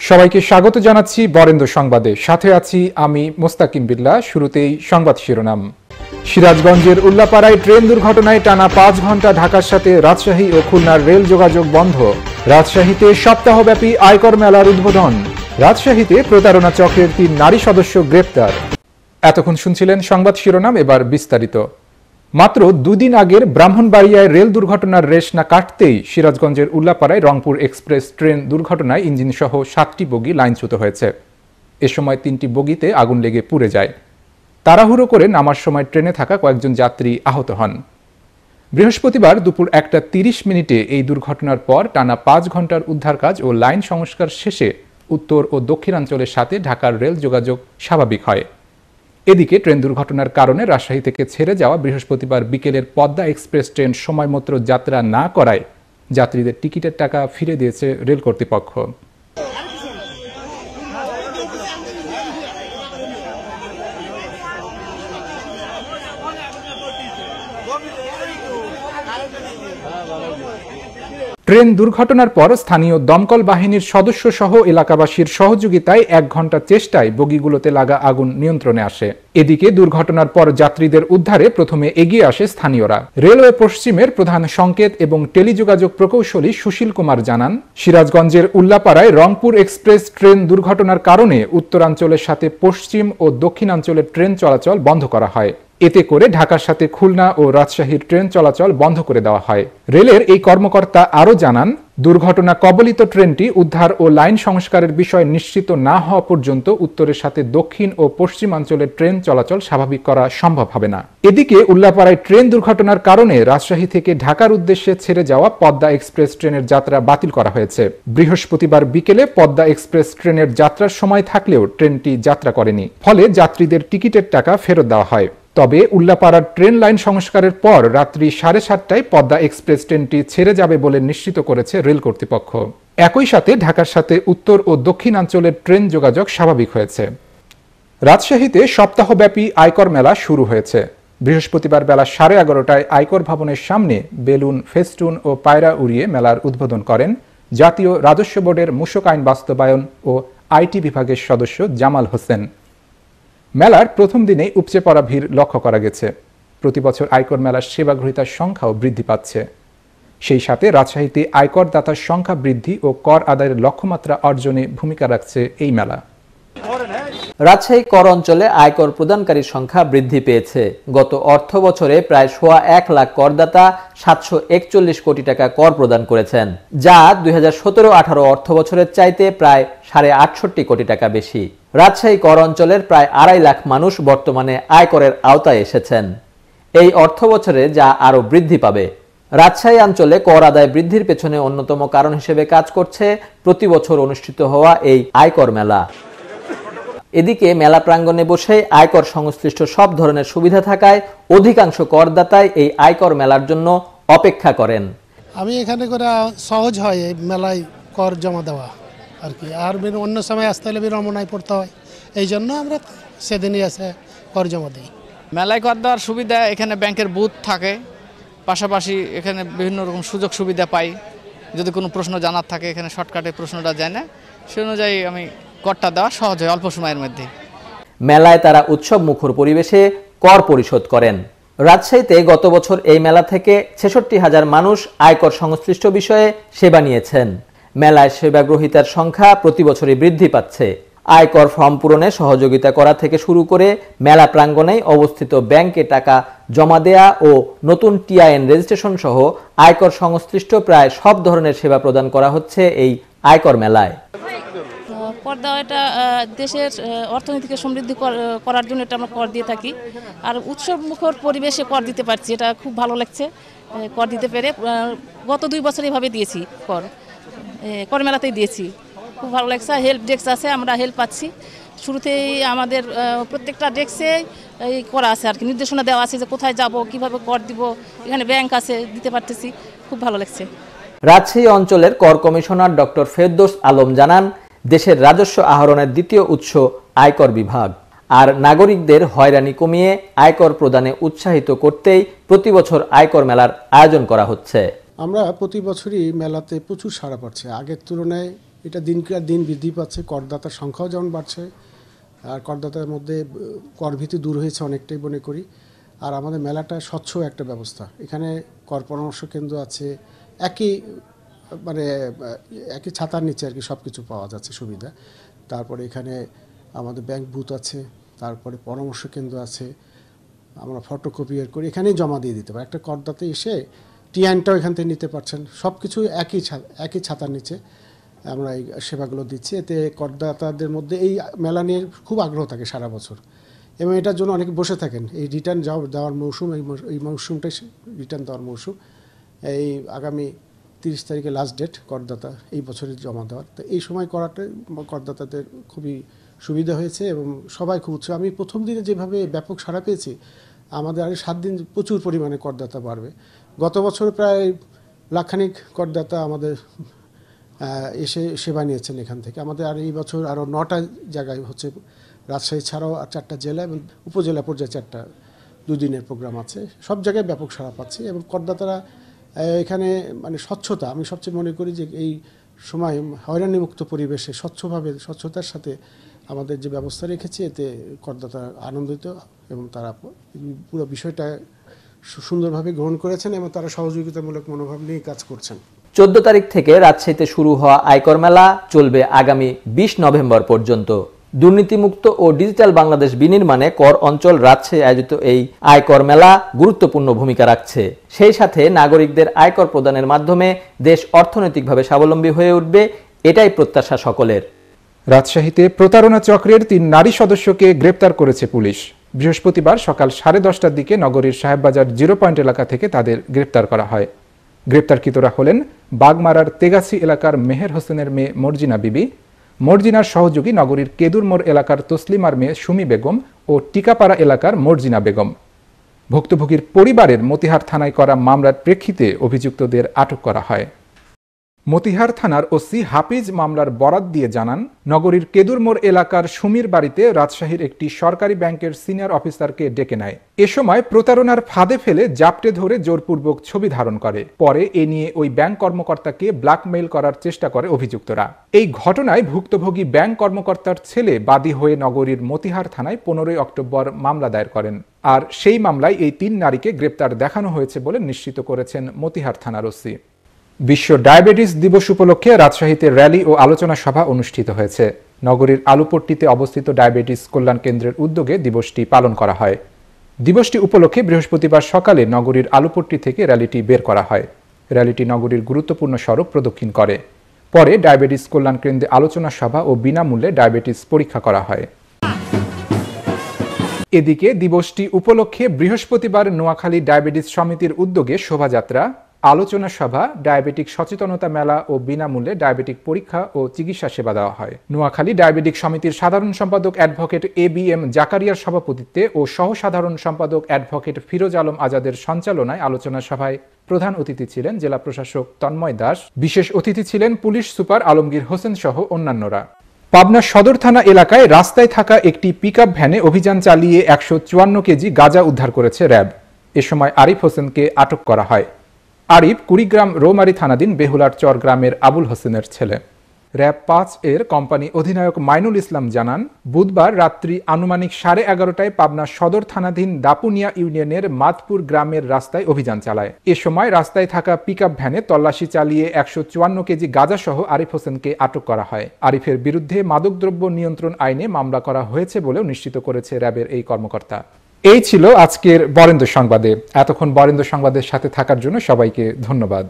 সবাইকে স্বাগত জানাচ্ছি বরেন্দ্র সংবাদে। সাথে আছি আমি মোস্তাকিম বিল্লা, শুরুতেই সংবাদ শিরোনাম। সিরাজগঞ্জের উল্লাপাড়ায় ট্রেন দুর্ঘটনায় টানা পাঁচ ঘণ্টা ঢাকার সাথে রাজশাহী ও খুলনার রেল যোগাযোগ বন্ধ। রাজশাহীতে সপ্তাহব্যাপী আয়কর মেলার উদ্বোধন। রাজশাহীতে প্রতারণা চক্রের তিন নারী সদস্য গ্রেপ্তার। এতক্ষণ শুনছিলেন সংবাদ শিরোনাম, এবার বিস্তারিত। মাত্র দুদিন আগের ব্রাহ্মণবাড়িয়ায় রেল দুর্ঘটনার রেশ না কাটতেই সিরাজগঞ্জের উল্লাপাড়ায় রংপুর এক্সপ্রেস ট্রেন দুর্ঘটনায় ইঞ্জিনসহ সাতটি বগি লাইনচ্যুত হয়েছে। এ সময় তিনটি বগিতে আগুন লেগে পুড়ে যায়। তাড়াহুড়ো করে নামার সময় ট্রেনে থাকা কয়েকজন যাত্রী আহত হন। বৃহস্পতিবার দুপুর একটা তিরিশ মিনিটে এই দুর্ঘটনার পর টানা পাঁচ ঘণ্টার উদ্ধার কাজ ও লাইন সংস্কার শেষে উত্তর ও দক্ষিণাঞ্চলের সাথে ঢাকার রেল যোগাযোগ স্বাভাবিক হয়। এদিকে ট্রেন দুর্ঘটনার কারণে রাজশাহী থেকে ছেড়ে যাওয়া বৃহস্পতিবার বিকেলের পদ্মা এক্সপ্রেস ট্রেন সময়মতো যাত্রা না করায় যাত্রীদের টিকিটের টাকা ফিরে দিয়েছে রেল কর্তৃপক্ষ। ট্রেন দুর্ঘটনার পর স্থানীয় দমকল বাহিনীর সদস্য সহ এলাকাবাসীর সহযোগিতায় এক ঘণ্টা চেষ্টায় বগিগুলোতে লাগা আগুন নিয়ন্ত্রণে আসে। এদিকে দুর্ঘটনার পর যাত্রীদের উদ্ধারে প্রথমে এগিয়ে আসে স্থানীয়রা। রেলওয়ে পশ্চিমের প্রধান সংকেত এবং টেলিযোগাযোগ প্রকৌশলী সুশীল কুমার জানান, সিরাজগঞ্জের উল্লাপাড়ায় রংপুর এক্সপ্রেস ট্রেন দুর্ঘটনার কারণে উত্তরাঞ্চলের সাথে পশ্চিম ও দক্ষিণাঞ্চলের ট্রেন চলাচল বন্ধ করা হয়। এতে করে ঢাকার সাথে খুলনা ও রাজশাহীর ট্রেন চলাচল বন্ধ করে দেওয়া হয়। রেলের এই কর্মকর্তা আরও জানান, দুর্ঘটনা কবলিত ট্রেনটি উদ্ধার ও লাইন সংস্কারের বিষয় নিশ্চিত না হওয়া পর্যন্ত উত্তরের সাথে দক্ষিণ ও পশ্চিমাঞ্চলের ট্রেন চলাচল স্বাভাবিক করা সম্ভব হবে না। এদিকে উল্লাপাড়ায় ট্রেন দুর্ঘটনার কারণে রাজশাহী থেকে ঢাকার উদ্দেশ্যে ছেড়ে যাওয়া পদ্মা এক্সপ্রেস ট্রেনের যাত্রা বাতিল করা হয়েছে। বৃহস্পতিবার বিকেলে পদ্মা এক্সপ্রেস ট্রেনের যাত্রার সময় থাকলেও ট্রেনটি যাত্রা করেনি। ফলে যাত্রীদের টিকিটের টাকা ফেরত দেওয়া হয়। তবে উল্লাপাড়ার ট্রেন লাইন সংস্কারের পর রাত্রি সাড়ে সাতটায় পদ্মা এক্সপ্রেস ট্রেনটি ছেড়ে যাবে বলে নিশ্চিত করেছে রেল কর্তৃপক্ষ। একই সাথে ঢাকার সাথে উত্তর ও দক্ষিণাঞ্চলের ট্রেন যোগাযোগ স্বাভাবিক হয়েছে। রাজশাহীতে সপ্তাহব্যাপী আয়কর মেলা শুরু হয়েছে। বৃহস্পতিবার বেলা সাড়ে এগারোটায় আয়কর ভবনের সামনে বেলুন, ফেস্টুন ও পায়রা উড়িয়ে মেলার উদ্বোধন করেন জাতীয় রাজস্ব বোর্ডের মূসক আইন বাস্তবায়ন ও আইটি বিভাগের সদস্য জামাল হোসেন। মেলার প্রথম দিনেই উপচে পড়া ভিড় লক্ষ্য করা গেছে। প্রতি বছর আয়কর মেলার সেবা গ্রহীতার সংখ্যাও বৃদ্ধি পাচ্ছে। সেই সাথে রাজশাহীতে আয়কর দাতার সংখ্যা বৃদ্ধি ও কর আদায়ের লক্ষ্যমাত্রা অর্জনে ভূমিকা রাখছে এই মেলা। রাজশাহী কর অঞ্চলে আয়কর প্রদানকারীর সংখ্যা বৃদ্ধি পেয়েছে। গত অর্থ বছরে প্রায় সোয়া এক লাখ করদাতা সাতশো একচল্লিশ কোটি টাকা কর প্রদান করেছেন, যা দুই হাজার সতেরো আঠারো অর্থ বছরের চাইতে প্রায় সাড়ে আটষট্টি কোটি টাকা বেশি। রাজশাহী কর অঞ্চলের প্রায় আড়াই লাখ মানুষ বর্তমানে আয়করের আওতায় এসেছেন। এই অর্থ বছরে যা আরও বৃদ্ধি পাবে। রাজশাহী অঞ্চলে কর আদায় বৃদ্ধির পেছনে অন্যতম কারণ হিসেবে কাজ করছে প্রতি বছর অনুষ্ঠিত হওয়া এই আয়কর মেলা। এদিকে মেলা প্রাঙ্গণে বসে আয়কর সংশ্লিষ্ট সব ধরনের সুবিধা থাকায় অধিকাংশ করদাতাই এই আয়কর মেলার জন্য অপেক্ষা করেন। আমি এখানে করে সহজ হয় এই মেলায় কর জমা দেওয়া। আর কি। আর অন্য সময় আসতে হলে বিড়ম্বনায় পড়তে হয়। এই জন্য আমরা সেদিনই এসে কর জমা দিই। মেলায় কর দেওয়ার সুবিধা এখানে ব্যাংকের বুথ থাকে। পাশাপাশি এখানে বিভিন্ন রকম সুযোগ সুবিধা পাই। যদি কোনো প্রশ্ন জানার থাকে এখানে শর্টকাটে প্রশ্নটা জানে সে অনুযায়ী আমি করটা দেওয়া সহজ হয় অল্প সময়ের মধ্যে। মেলায় তারা উৎসব মুখর পরিবেশে কর পরিশোধ করেন। রাজশাহীতে গত বছর এই মেলা থেকে ছেষট্টি হাজার মানুষ আয়কর সংশ্লিষ্ট বিষয়ে সেবা নিয়েছেন। মেলায় সেবা গ্রহীতার সংখ্যা প্রতি বছরই বৃদ্ধি পাচ্ছে। আয়কর ফর্ম পূরণে সহযোগিতা করা থেকে শুরু করে মেলা প্রাঙ্গণেই অবস্থিত ব্যাংকে টাকা জমা দেয়া ও নতুন টিআইএন রেজিস্ট্রেশন সহ আয়কর সংশ্লিষ্ট প্রায় সব ধরনের সেবা প্রদান করা হচ্ছে এই আয়কর মেলায়। পর্দা এটা দেশের অর্থনীতিকে সমৃদ্ধি করার জন্য এটা আমরা কর দিয়ে থাকি। আর উৎসব মুখর পরিবেশে কর দিতে পারছি, এটা খুব ভালো লাগছে কর দিতে পেরে গত দুই বছর এভাবে দিয়েছি কর। এ, কর মেলাতেই দিয়েছি। খুব ভালো লাগছে হেল্প ডেস্ক আছে আমরা হেল্প পাচ্ছি। শুরুতেই আমাদের প্রত্যেকটা ডেস্কে এই করা আছে আর কি নির্দেশনা দেওয়া আছে যে কোথায় যাব কীভাবে কর দিব এখানে ব্যাংক আছে দিতে পারতেছি খুব ভালো লাগছে। রাজশাহী অঞ্চলের কর কমিশনার ডক্টর ফেরদৌস আলম জানান দেশের রাজস্ব আহরণের দ্বিতীয় উৎস আয়কর বিভাগ। আর নাগরিকদের হয়রানি কমিয়ে আয়কর প্রদানে উৎসাহিত করতেই প্রতি বছর আয়কর মেলার আয়োজন করা হচ্ছে। আমরা প্রতি বছরই মেলাতে প্রচুর সাড়া পাচ্ছে। আগের তুলনায় এটা দিনকে দিন বৃদ্ধি পাচ্ছে করদাতার সংখ্যাও যেমন বাড়ছে আর করদাতার মধ্যে আহ, কর ভীতি দূর হয়েছে অনেকটাই মনে করি। আর আমাদের মেলাটা স্বচ্ছ একটা ব্যবস্থা। এখানে কর পরামর্শ কেন্দ্র আছে একই মানে একই ছাতার নিচে আর কি সব কিছু পাওয়া যাচ্ছে সুবিধা। তারপরে এখানে আমাদের ব্যাংক বুথ আছে তারপরে পরামর্শ কেন্দ্র আছে আমরা ফটোকপিয়ার করি এখানেই জমা দিয়ে দিতে পারি। একটা করদাতে এসে টিআইনটাও এখান থেকে নিতে পারছেন। সব কিছু একই একই ছাতার নিচে আমরা এই সেবাগুলো দিচ্ছি। এতে করদাতাদের মধ্যে এই মেলা নিয়ে খুব আগ্রহ থাকে সারা বছর। এবং এটার জন্য অনেকে বসে থাকেন। এই রিটার্ন দেওয়ার মৌসুম, এই এই মৌসুমটাই রিটার্ন দেওয়ার মৌসুম। এই আগামী তিরিশ তারিখে লাস্ট ডেট করদাতা এই বছরের জমা দেওয়ার। তো এই সময় করাটা করদাতাদের খুবই সুবিধা হয়েছে এবং সবাই খুব উৎসাহ। আমি প্রথম দিনে যেভাবে ব্যাপক সাড়া পেয়েছি, আমাদের আরও সাত দিন প্রচুর পরিমাণে করদাতা বাড়বে। গত বছর প্রায় লাখখানিক করদাতা আমাদের এসে সেবা নিয়েছেন এখান থেকে। আমাদের আর এই বছর আরও নটা জায়গায় হচ্ছে রাজশাহী ছাড়াও আর চারটা জেলা এবং উপজেলা পর্যায়ে চারটা দুদিনের প্রোগ্রাম আছে। সব জায়গায় ব্যাপক সাড়া পাচ্ছি এবং করদাতারা এখানে মানে স্বচ্ছতা, আমি সবচেয়ে মনে করি যে এই সময় হয়রানিমুক্ত পরিবেশে স্বচ্ছভাবে, স্বচ্ছতার সাথে আমাদের যে ব্যবস্থা রেখেছি, এতে করদাতা আনন্দিত এবং তারা পুরো বিষয়টা সুন্দরভাবে গ্রহণ করেছেন এবং তারা সহযোগিতামূলক মনোভাব নিয়ে কাজ করছেন। চোদ্দ তারিখ থেকে রাজশাহীতে শুরু হওয়া আয়কর মেলা চলবে আগামী বিশ নভেম্বর পর্যন্ত। দুর্নীতিমুক্ত ও ডিজিটাল বাংলাদেশ বিনির্মাণে কর অঞ্চল রাজশাহী আয়োজিত এই আয়কর মেলা গুরুত্বপূর্ণ ভূমিকা রাখছে। সেই সাথে নাগরিকদের আয়কর প্রদানের মাধ্যমে দেশ অর্থনৈতিকভাবে স্বাবলম্বী হয়ে উঠবে এটাই প্রত্যাশা সকলের। রাজশাহীতে প্রতারণা চক্রের তিন নারী সদস্যকে গ্রেপ্তার করেছে পুলিশ। বৃহস্পতিবার সকাল সাড়ে দশটার দিকে নগরীর সাহেববাজার জিরো পয়েন্ট এলাকা থেকে তাদের গ্রেপ্তার করা হয়। গ্রেপ্তারকৃতরা হলেন বাগমারার তেগাছি এলাকার মেহের হোসেনের মেয়ে মর্জিনা বিবি, মর্জিনার সহযোগী নগরীর কেদুরমোড় এলাকার তসলিমার মেয়ে সুমি বেগম ও টিকাপাড়া এলাকার মর্জিনা বেগম। ভুক্তভোগীর পরিবারের মতিহার থানায় করা মামলার প্রেক্ষিতে অভিযুক্তদের আটক করা হয়। মতিহার থানার ওসি হাফিজ মামলার বরাত দিয়ে জানান, নগরীর কেদুরমোড় এলাকার সুমির বাড়িতে রাজশাহীর একটি সরকারি ব্যাংকের সিনিয়র অফিসারকে ডেকে নেয়। এ সময় প্রতারণার ফাঁদে ফেলে জাপটে ধরে জোরপূর্বক ছবি ধারণ করে। পরে এ নিয়ে ওই ব্যাংক কর্মকর্তাকে ব্ল্যাকমেইল করার চেষ্টা করে অভিযুক্তরা। এই ঘটনায় ভুক্তভোগী ব্যাংক কর্মকর্তার ছেলে বাদী হয়ে নগরীর মতিহার থানায় পনেরোই অক্টোবর মামলা দায়ের করেন। আর সেই মামলায় এই তিন নারীকে গ্রেপ্তার দেখানো হয়েছে বলে নিশ্চিত করেছেন মতিহার থানার ওসি। বিশ্ব ডায়াবেটিস দিবস উপলক্ষে রাজশাহীতে র্যালি ও আলোচনা সভা অনুষ্ঠিত হয়েছে। নগরীর আলুপট্টিতে অবস্থিত ডায়াবেটিস কল্যাণ কেন্দ্রের উদ্যোগে দিবসটি পালন করা হয়। দিবসটি উপলক্ষে বৃহস্পতিবার সকালে নগরীর আলুপট্টি থেকে র্যালিটি বের করা হয়। র্যালিটি নগরীর গুরুত্বপূর্ণ সড়ক প্রদক্ষিণ করে। পরে ডায়াবেটিস কল্যাণ কেন্দ্রে আলোচনা সভা ও বিনামূল্যে ডায়াবেটিস পরীক্ষা করা হয়। এদিকে দিবসটি উপলক্ষে বৃহস্পতিবার নোয়াখালী ডায়াবেটিস সমিতির উদ্যোগে শোভাযাত্রা আলোচনা সভা, ডায়াবেটিক সচেতনতা মেলা ও বিনামূল্যে ডায়াবেটিক পরীক্ষা ও চিকিৎসা সেবা দেওয়া হয়। নোয়াখালী ডায়াবেটিক সমিতির সাধারণ সম্পাদক অ্যাডভোকেট এ বি এম জাকারিয়ার সভাপতিত্বে ও সহ সাধারণ সম্পাদক অ্যাডভোকেট ফিরোজ আলম আজাদের সঞ্চালনায় আলোচনা সভায় প্রধান অতিথি ছিলেন জেলা প্রশাসক তন্ময় দাস। বিশেষ অতিথি ছিলেন পুলিশ সুপার আলমগীর হোসেন সহ অন্যান্যরা। পাবনা সদর থানা এলাকায় রাস্তায় থাকা একটি পিকআপ ভ্যানে অভিযান চালিয়ে একশো চুয়ান্ন কেজি গাঁজা উদ্ধার করেছে র্যাব। এ সময় আরিফ হোসেনকে আটক করা হয়। আরিফ কুড়িগ্রাম রৌমারী থানাধীন বেহুলার চর গ্রামের আবুল হোসেনের ছেলে। র্যাব পাঁচ এর কোম্পানি অধিনায়ক মাইনুল ইসলাম জানান, বুধবার রাত্রি আনুমানিক সাড়ে এগারোটায় পাবনা সদর থানাধীন দাপুনিয়া ইউনিয়নের মাতপুর গ্রামের রাস্তায় অভিযান চালায়। এ সময় রাস্তায় থাকা পিকআপ ভ্যানে তল্লাশি চালিয়ে একশো চুয়ান্ন কেজি গাঁজা সহ আরিফ হোসেনকে আটক করা হয়। আরিফের বিরুদ্ধে মাদকদ্রব্য নিয়ন্ত্রণ আইনে মামলা করা হয়েছে বলেও নিশ্চিত করেছে র্যাবের এই কর্মকর্তা। এই ছিল আজকের বরেন্দ্র সংবাদে। এতক্ষণ বরেন্দ্র সংবাদের সাথে থাকার জন্য সবাইকে ধন্যবাদ।